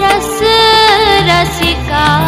रस रसिका।